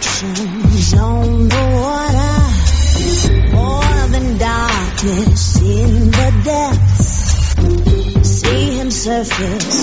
reflections on the water. More than darkness in the depths. See him surface.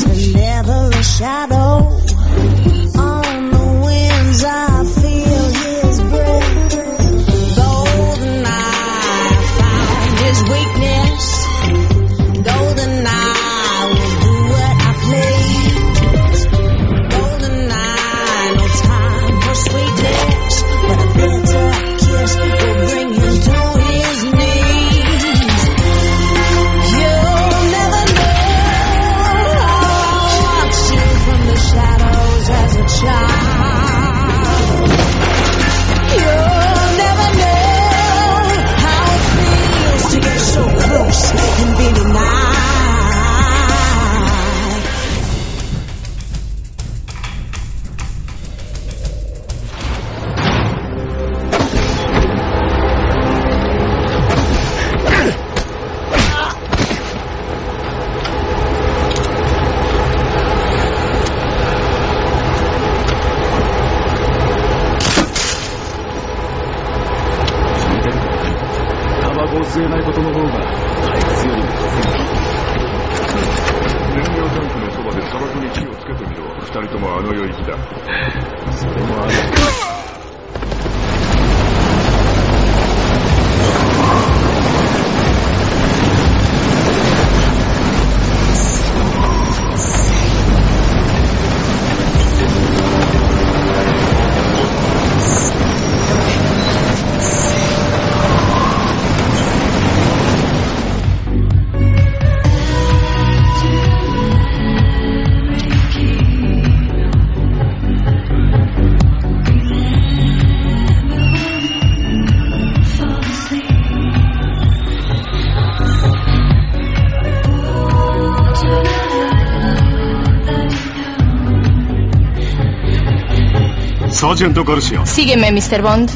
タバコを吸えないことの方が退屈よりも燃料タンクのそばで砂漠に火をつけてみろ。二人ともあの世行きだ。それもある Soggiunto Corsio. Sígueme, Mr. Bond.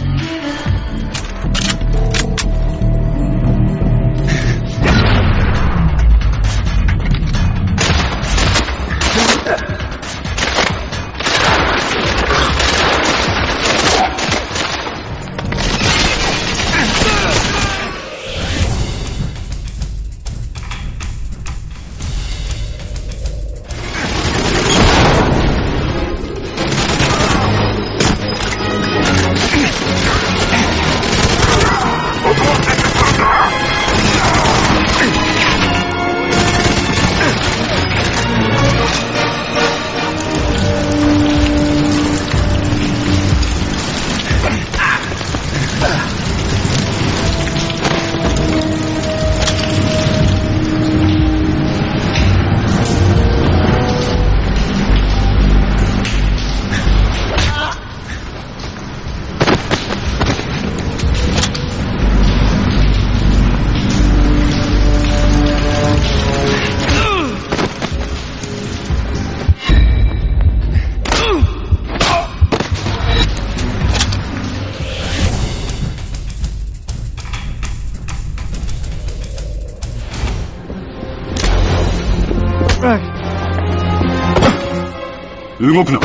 動くな。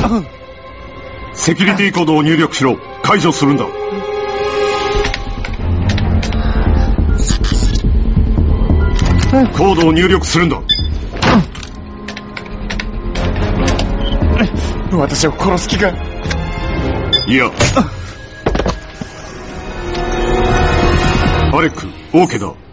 セキュリティコードを入力しろ。解除するんだ。コードを入力するんだ。私を殺す気かいや。アレックオーケーだ